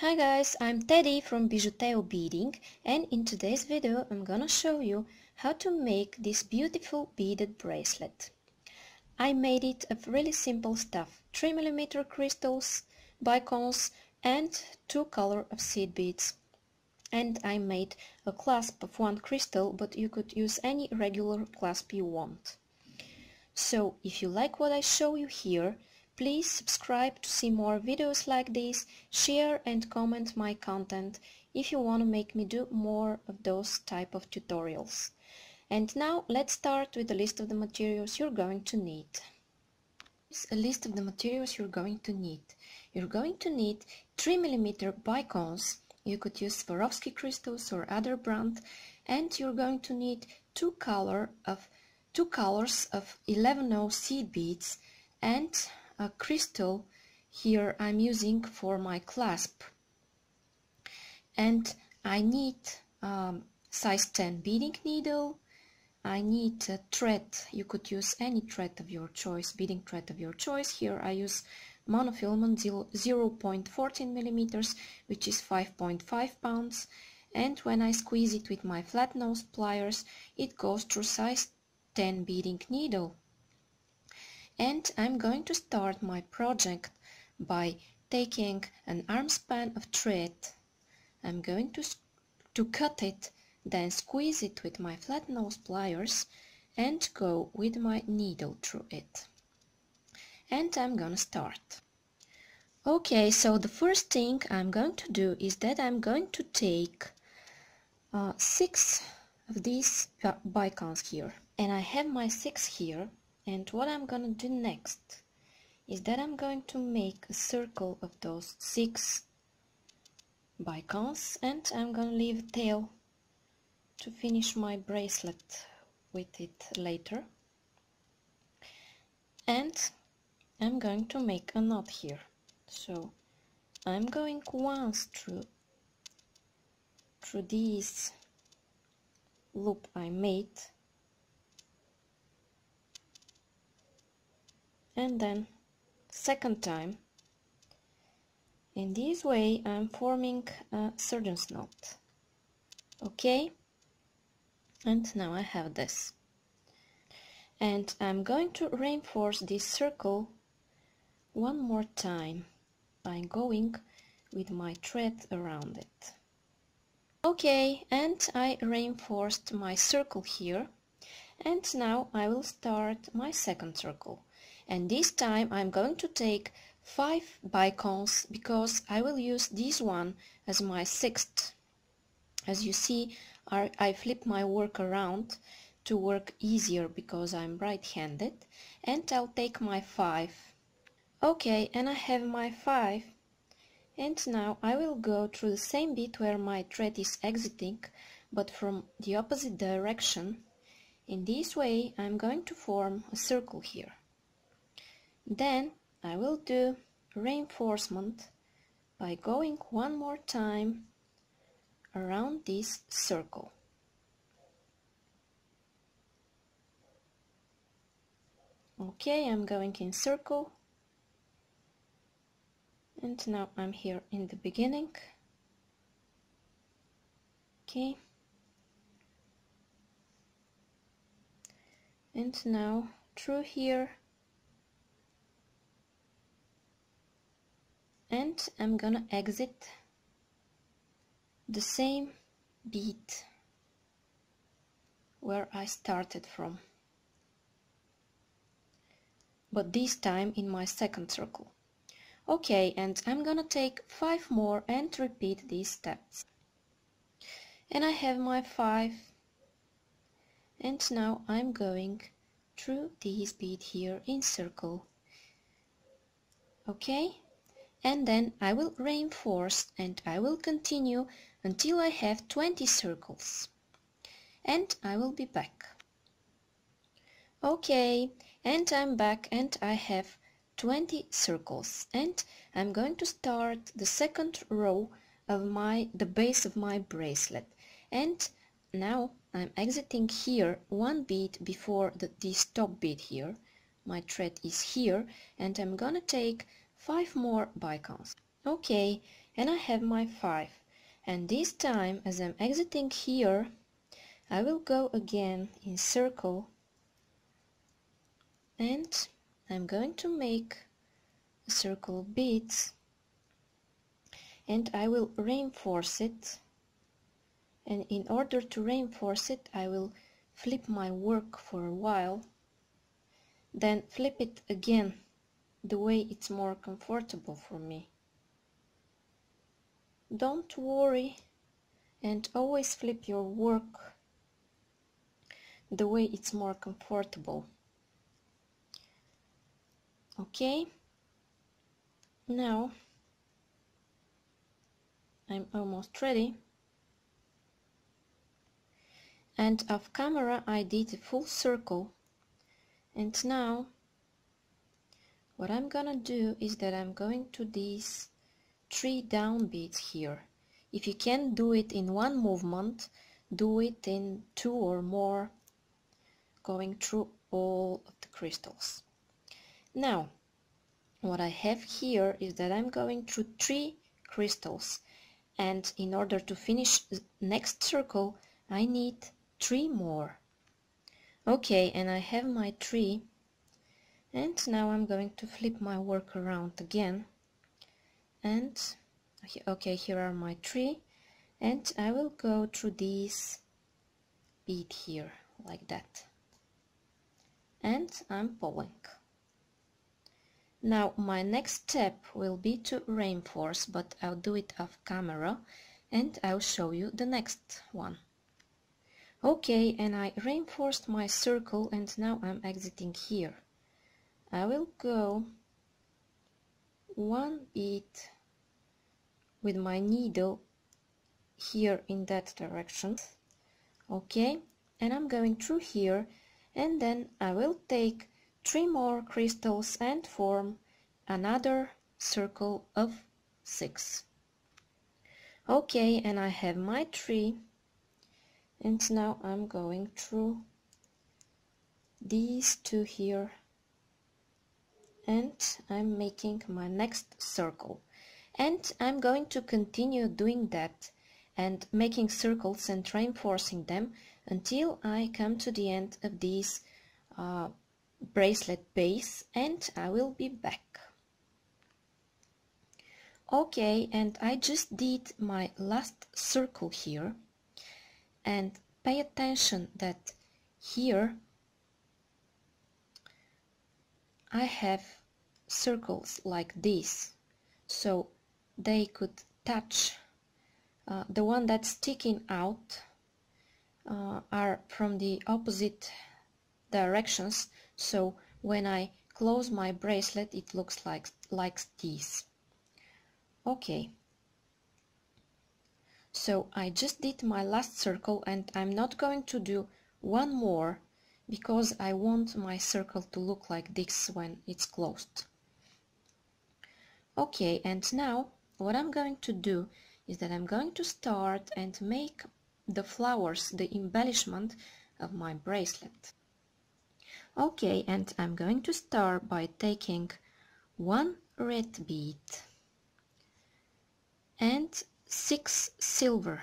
Hi guys, I'm Teddy from Bijuteo Beading and in today's video I'm gonna show you how to make this beautiful beaded bracelet. I made it of really simple stuff, 3mm crystals, bicones and two color of seed beads. And I made a clasp of one crystal but you could use any regular clasp you want. So if you like what I show you here, Please subscribe to see more videos like this, share and comment my content if you want to make me do more of those type of tutorials. And now let's start with the list of the materials you're going to need. Here's a list of the materials you're going to need. You're going to need 3mm bicones, you could use Swarovski crystals or other brand, and you're going to need two color of two colors of 110 seed beads and a crystal here I'm using for my clasp. And I need um, size 10 beading needle. I need a thread. You could use any thread of your choice beading thread of your choice. Here I use monofilament 0 0.14 millimeters which is 5.5 pounds. And when I squeeze it with my flat nose pliers it goes through size 10 beading needle and I'm going to start my project by taking an arm span of thread. I'm going to, to cut it, then squeeze it with my flat nose pliers and go with my needle through it. And I'm gonna start. Okay, so the first thing I'm going to do is that I'm going to take uh, six of these bicones here. And I have my six here and what I'm gonna do next is that I'm going to make a circle of those six bicones and I'm gonna leave a tail to finish my bracelet with it later. And I'm going to make a knot here. So I'm going once through through this loop I made and then second time. In this way I'm forming a surgeon's knot okay? And now I have this. And I'm going to reinforce this circle one more time by going with my thread around it. Okay and I reinforced my circle here. And now I will start my second circle and this time I'm going to take 5 bicones because I will use this one as my sixth. As you see I, I flip my work around to work easier because I'm right-handed and I'll take my 5. Okay and I have my 5 and now I will go through the same bit where my thread is exiting but from the opposite direction. In this way I'm going to form a circle here. Then I will do reinforcement by going one more time around this circle. Okay, I'm going in circle and now I'm here in the beginning. Okay. And now through here and I'm gonna exit the same beat where I started from. But this time in my second circle. Okay and I'm gonna take five more and repeat these steps. And I have my five. And now I'm going through this bead here in circle. Okay and then I will reinforce and I will continue until I have 20 circles. And I will be back. Okay and I'm back and I have 20 circles. And I'm going to start the second row of my the base of my bracelet. And now I'm exiting here one bead before the, this top bead here. My thread is here. And I'm gonna take five more bicones. Okay, and I have my 5 and this time as I'm exiting here I will go again in circle. And I'm going to make a circle beads. And I will reinforce it. And in order to reinforce it I will flip my work for a while. Then flip it again the way it's more comfortable for me. Don't worry and always flip your work the way it's more comfortable. Okay? Now I'm almost ready. And off camera I did a full circle. And now what I'm gonna do is that I'm going to these three down beats here. If you can do it in one movement do it in two or more going through all of the crystals. Now what I have here is that I'm going through three crystals and in order to finish the next circle I need three more. Okay and I have my three and now I'm going to flip my work around again. And okay here are my three. And I will go through this bead here like that. And I'm pulling. Now my next step will be to reinforce but I'll do it off camera and I'll show you the next one. Okay and I reinforced my circle and now I'm exiting here I will go one bead with my needle here in that direction. Okay and I'm going through here and then I will take three more crystals and form another circle of six. Okay and I have my three and now I'm going through these two here and I'm making my next circle and I'm going to continue doing that and making circles and reinforcing them until I come to the end of this uh, bracelet base and I will be back. Okay, and I just did my last circle here and pay attention that here I have circles like this. So they could touch uh, the one that's sticking out uh, are from the opposite directions. So when I close my bracelet it looks like like this. Okay. So I just did my last circle and I'm not going to do one more because I want my circle to look like this when it's closed okay and now what I'm going to do is that I'm going to start and make the flowers the embellishment of my bracelet. Okay, and I'm going to start by taking one red bead and six silver.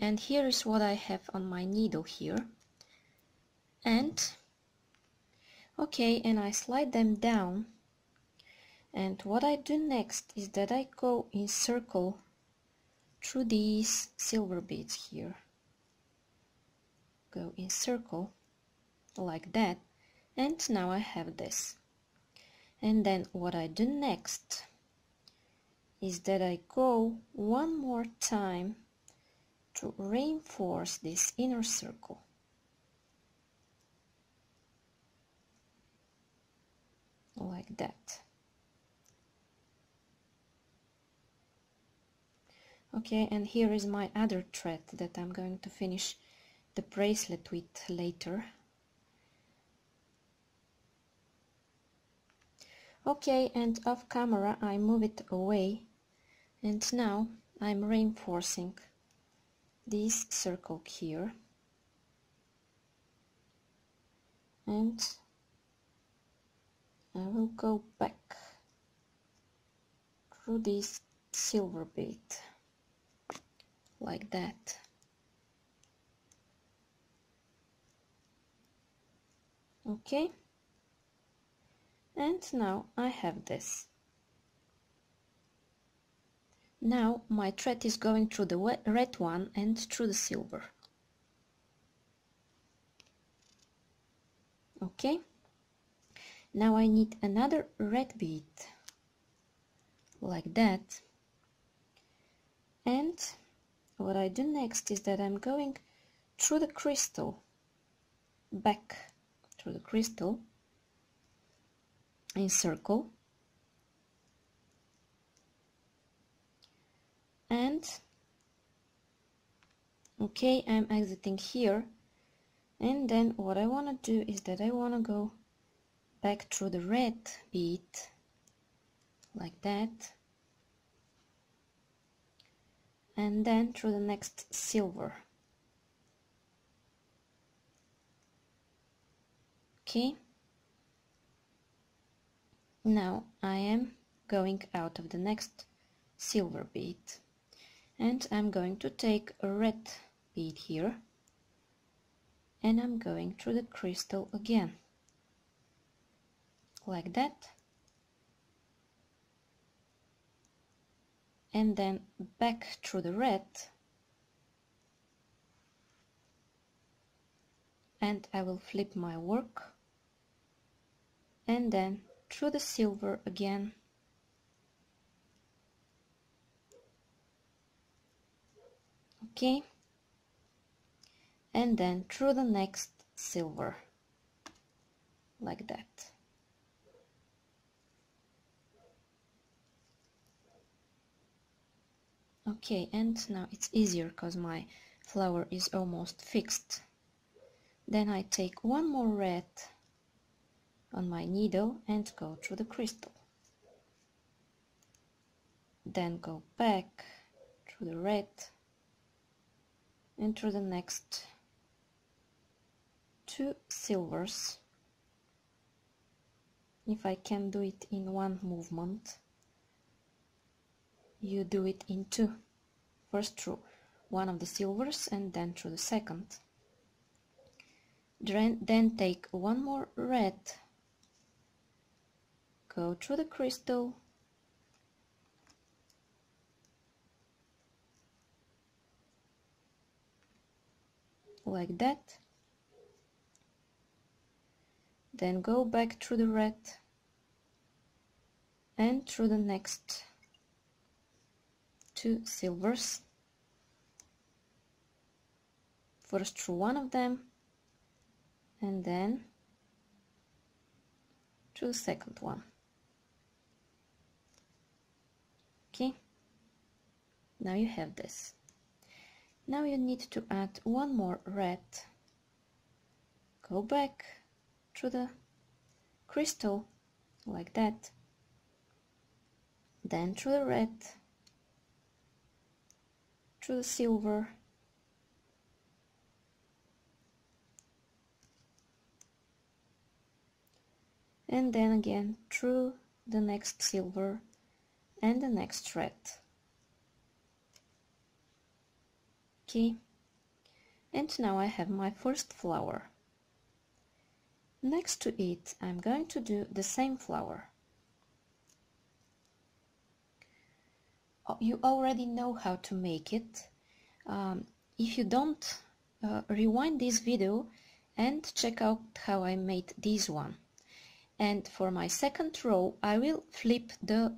And here is what I have on my needle here. And okay, and I slide them down. And what I do next is that I go in circle through these silver beads here. Go in circle like that and now I have this. And then what I do next is that I go one more time to reinforce this inner circle like that. Okay and here is my other thread that I'm going to finish the bracelet with later. Okay and off camera I move it away and now I'm reinforcing this circle here. And I will go back through this silver bead like that. Okay. And now I have this. Now my thread is going through the red one and through the silver. Okay now I need another red bead. Like that. And what I do next is that I'm going through the crystal. Back through the crystal. In circle. And okay I'm exiting here. And then what I want to do is that I want to go back through the red bead like that. And then through the next silver. Okay. Now I am going out of the next silver bead. And I'm going to take a red bead here. And I'm going through the crystal again like that. And then back through the red. And I will flip my work. And then through the silver again. Okay. And then through the next silver. Like that okay and now it's easier because my flower is almost fixed. Then I take one more red on my needle and go through the crystal. Then go back through the red and through the next two silvers. If I can do it in one movement you do it in two. First through one of the silvers and then through the second. Then take one more red. Go through the crystal. Like that. Then go back through the red. And through the next two silvers. First through one of them. And then through the second one. Okay. Now you have this. Now you need to add one more red. Go back through the crystal like that. Then through the red through the silver. And then again through the next silver and the next thread okay. And now I have my first flower. Next to it I'm going to do the same flower you already know how to make it. Um, if you don't, uh, rewind this video and check out how I made this one. And for my second row, I will flip the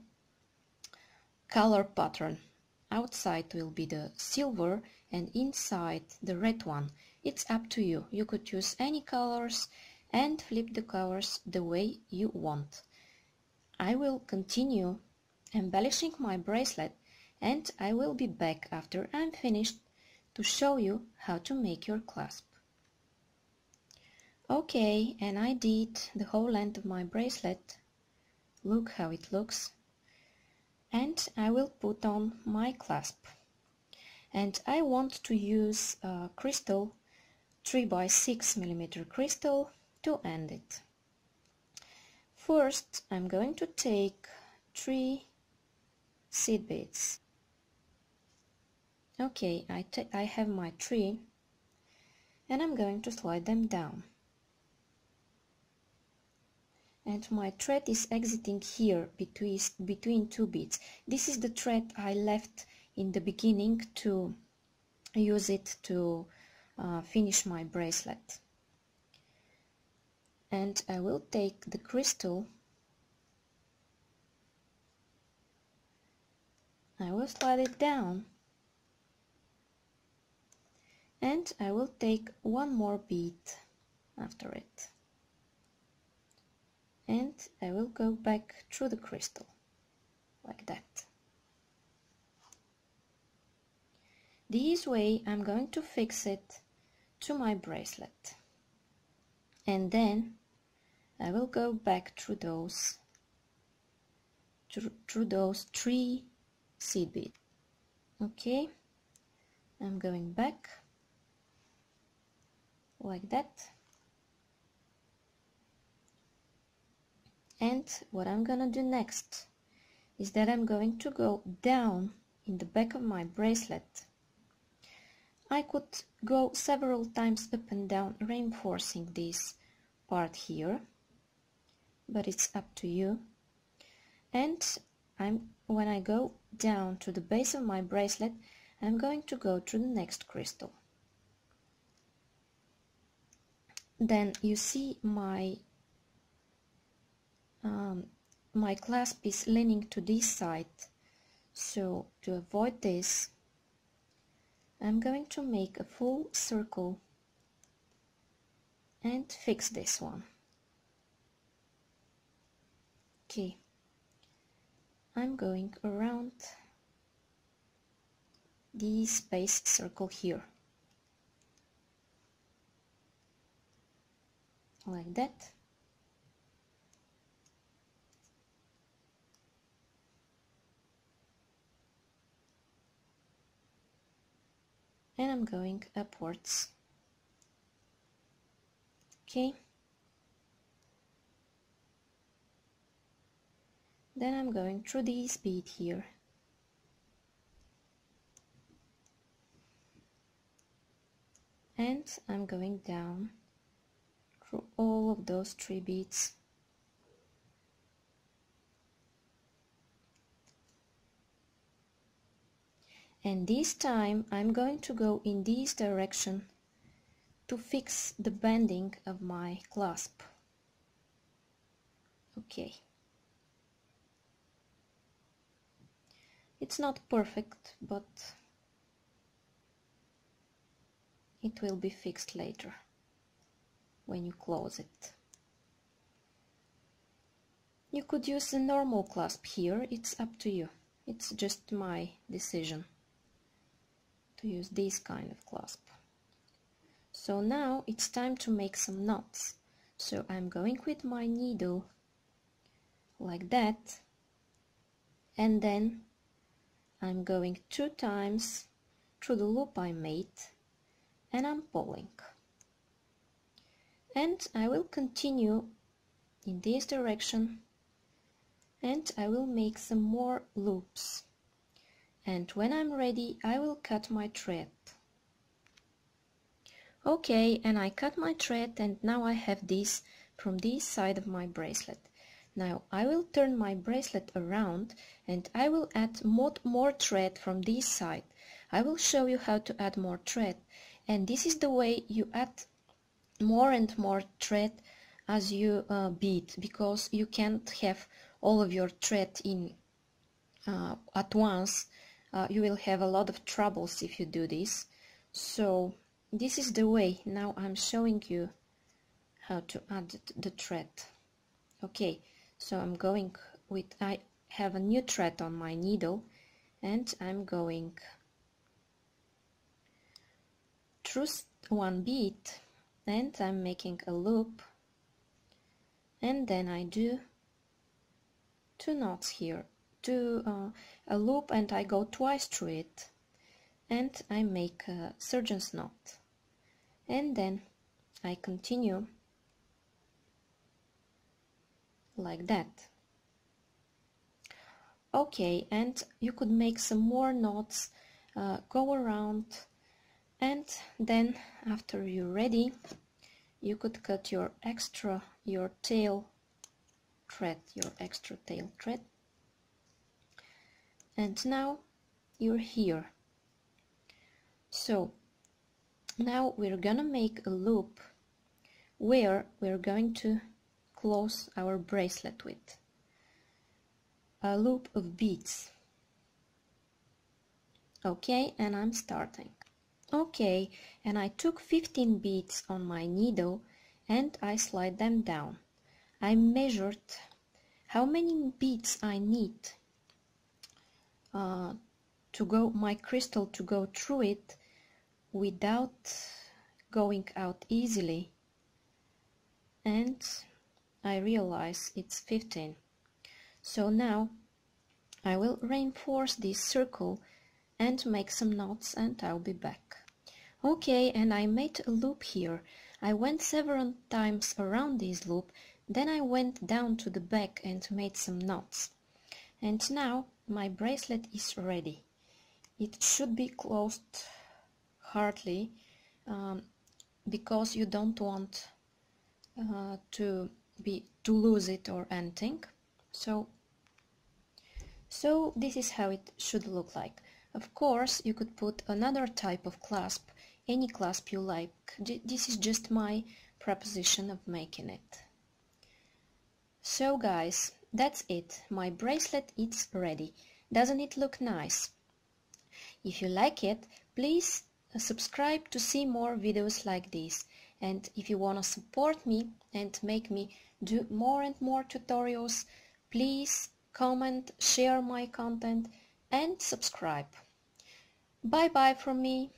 color pattern. Outside will be the silver and inside the red one. It's up to you. You could use any colors and flip the colors the way you want. I will continue embellishing my bracelet and I will be back after I'm finished to show you how to make your clasp. Okay, and I did the whole length of my bracelet. Look how it looks. And I will put on my clasp. And I want to use a crystal 3 by 6 millimeter crystal to end it. first I'm going to take three seed beads okay I, I have my three and I'm going to slide them down and my thread is exiting here between, between two beads. This is the thread I left in the beginning to use it to uh, finish my bracelet. And I will take the crystal I will slide it down and I will take one more bead after it and I will go back through the crystal like that. This way I'm going to fix it to my bracelet and then I will go back through those through, those three seed beads. Okay, I'm going back like that. And what I'm gonna do next is that I'm going to go down in the back of my bracelet. I could go several times up and down reinforcing this part here but it's up to you. And I'm when I go down to the base of my bracelet I'm going to go to the next crystal then you see my um, my clasp is leaning to this side. So to avoid this I'm going to make a full circle and fix this one. Okay. I'm going around this base circle here like that. And I'm going upwards. Okay. Then I'm going through this bead here. And I'm going down through all of those three beads and this time I'm going to go in this direction to fix the bending of my clasp. Okay. It's not perfect but it will be fixed later when you close it you could use a normal clasp here it's up to you it's just my decision to use this kind of clasp. So now it's time to make some knots. So I'm going with my needle like that and then I'm going two times through the loop I made and I'm pulling. And I will continue in this direction and I will make some more loops and when I'm ready I will cut my thread. Okay, and I cut my thread and now I have this from this side of my bracelet. Now I will turn my bracelet around and I will add more, more thread from this side. I will show you how to add more thread and this is the way you add more and more thread as you uh, bead because you can't have all of your thread in uh, at once. Uh, you will have a lot of troubles if you do this. So this is the way. Now I'm showing you how to add the thread okay so I'm going with I have a new thread on my needle and I'm going through one bead and I'm making a loop. And then I do two knots here. Do uh, a loop and I go twice through it. And I make a surgeon's knot. And then I continue like that. Okay and you could make some more knots uh, go around and then after you're ready you could cut your extra your tail thread your extra tail thread. And now you're here. So now we're gonna make a loop where we're going to close our bracelet with. A loop of beads. Okay and I'm starting okay and I took 15 beads on my needle and I slide them down. I measured how many beads I need uh, to go my crystal to go through it without going out easily. And I realize it's 15 so now I will reinforce this circle and make some knots and I'll be back. Okay, and I made a loop here. I went several times around this loop, then I went down to the back and made some knots. And now my bracelet is ready. It should be closed hardly um, because you don't want uh, to be to lose it or anything so so this is how it should look like of course you could put another type of clasp any clasp you like. This is just my proposition of making it. So guys that's it. My bracelet is ready. Doesn't it look nice? If you like it please uh, subscribe to see more videos like this. And if you want to support me and make me do more and more tutorials Please comment, share my content and subscribe. Bye bye from me.